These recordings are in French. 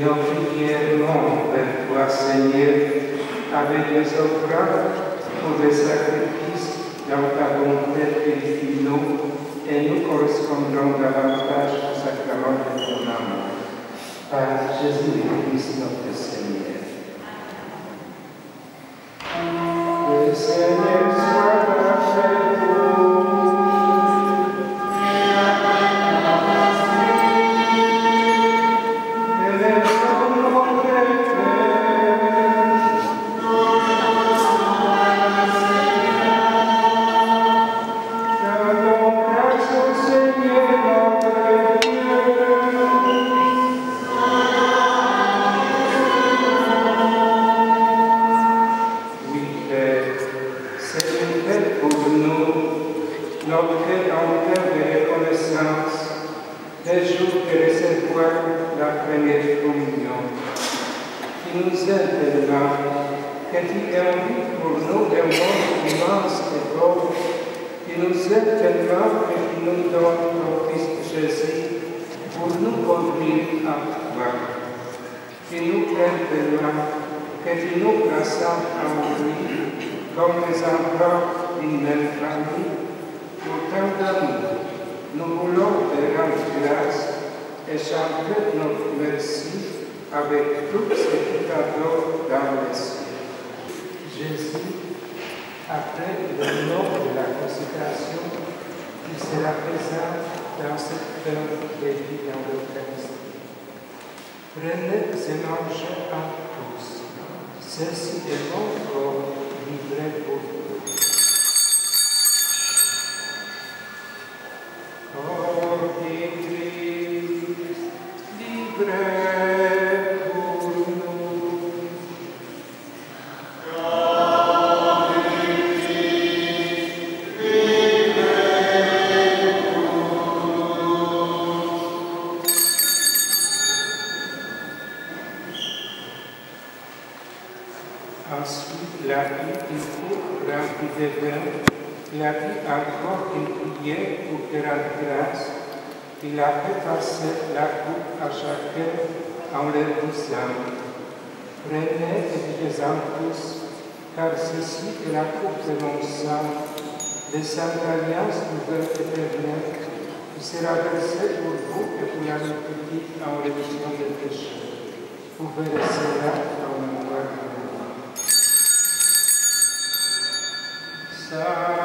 Prières montent vers toi, Seigneur, avec les offrandes pour le sacrifice dans ta bonté purifie-nous et nous correspondrons davantage au sacrement de ton amour. Par Jésus-Christ notre Seigneur. Le Seigneur des jours de recevoir la première communion, qui nous aide tellement, que tu invites pour nous un monde immense et beau, qui nous aide tellement que tu nous donnes ton Christ Jésus pour nous conduire à toi, qui nous aide tellement que tu nous places en lui comme les enfants d'une même famille, pour tant d'amour. Nous voulons te rendre grâce et chanter notre merci avec tout ce qui t'adore dans les cieux. Jésus, après le nom de la consécration, il sera présent dans cette œuvre de vie dans l'Eucharistie. Prenez et mangez en tous. Ceci est mon corps livré pour vous. Sir.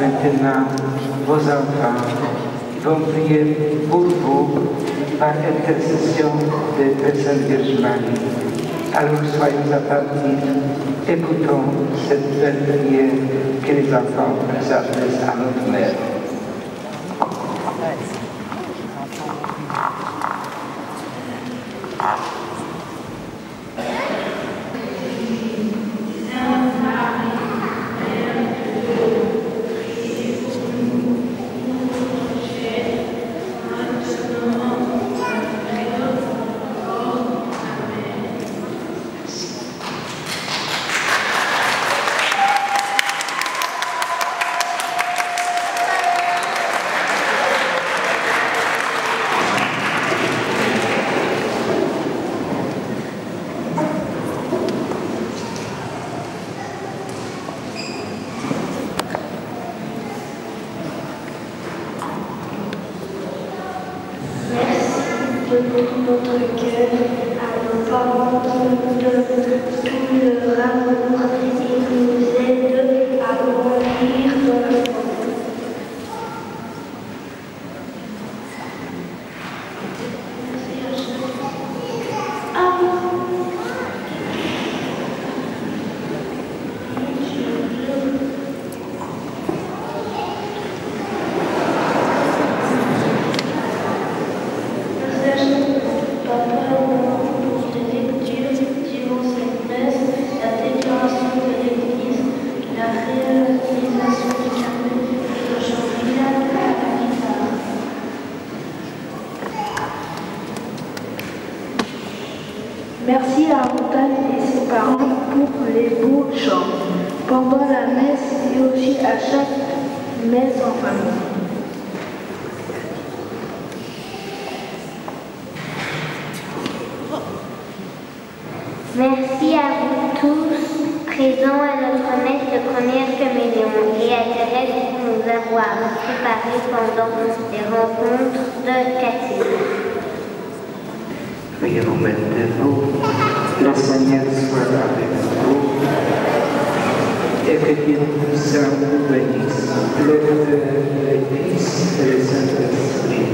Maintenant, vos enfants vont prier pour vous par intercession de la Sainte Vierge Marie. Alors soyons attentifs, écoutons cette belle prière que les enfants nous adressent à notre Mère. porque não quer. Merci à Montagne et ses parents pour les beaux chants pendant la messe et aussi à chaque messe en famille. Merci à vous tous présents à notre messe de première communion et à Thérèse pour nous avoir préparé pendant les rencontres de Cathy. Mettre debout. Le Seigneur soit avec vous. Et que Dieu Tout-Puissant vous bénisse, le Père, le Fils et le Saint-Esprit.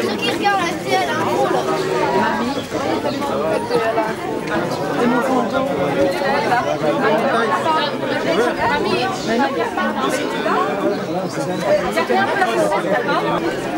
Ceux qui télé,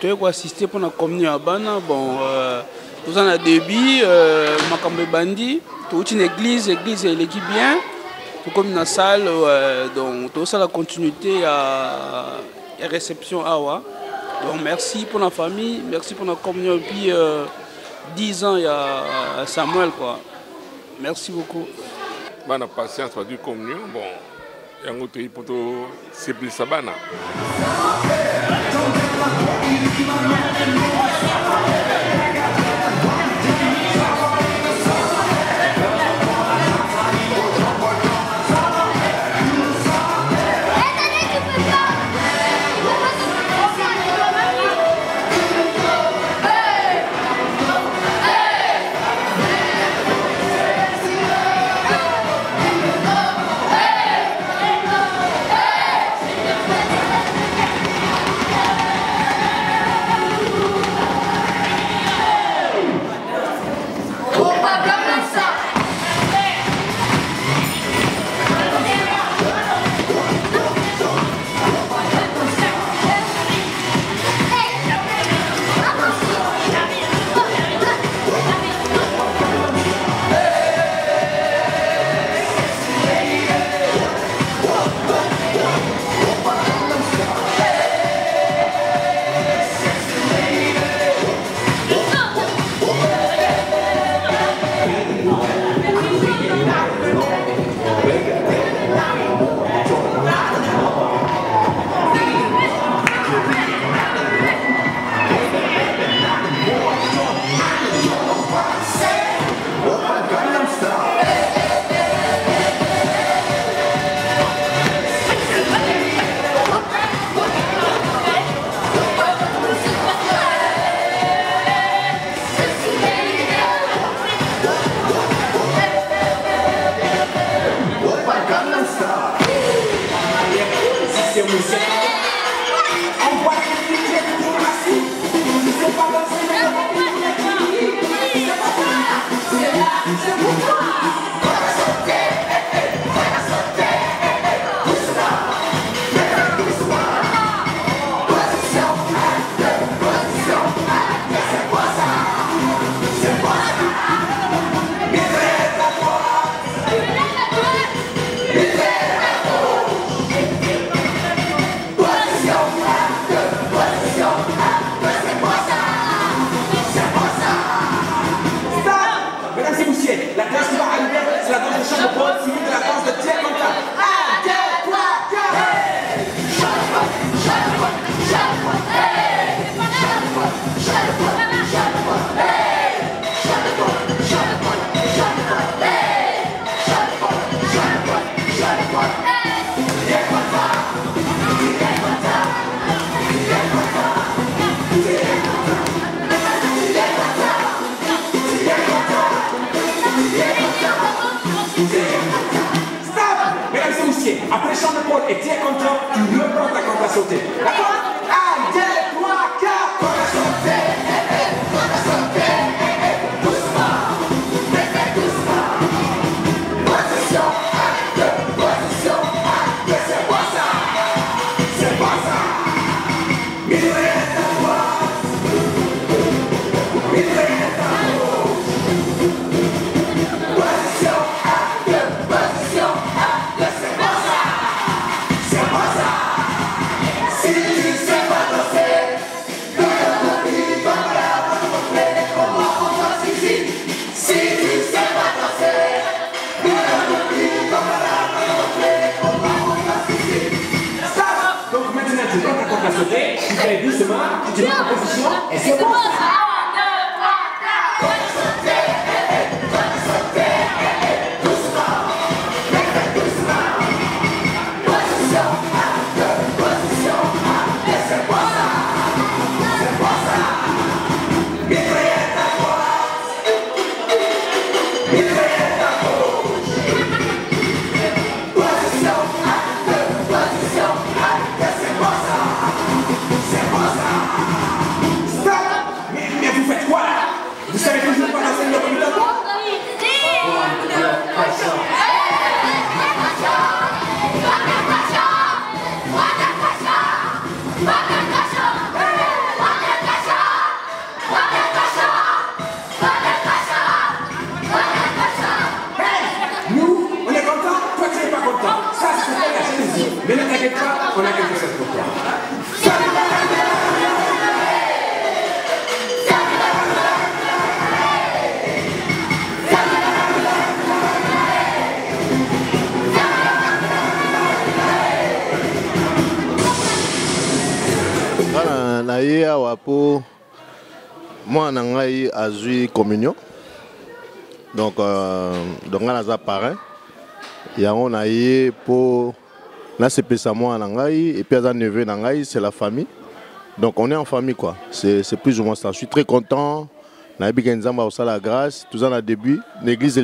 toye koassiste mpona communion ya bana. Bon euh, toza na début euh, makambo ebandi. Touti na église église eleki bien. Tokomi na salle euh, donc tozosala continuité ya, réception awa. Donc merci mpona famille merci mpona communion. Epuis euh, 10 ans ya samuel quoi. Merci beaucoup. Bana patience bazwi communion. Bon yango toyi mpo tosepelisa bana et tiens content, ça, tu reprends ta capacité. D'accord communion. Donc donga naza parrain yango na ye mpo nasepesa mwana na ngai et puis aza neveu c'est la famille. Donc on est en famille quoi. C'est plus ou moins ça. Je suis très content. Grâce début. L'église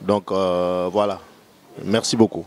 donc voilà. Merci beaucoup.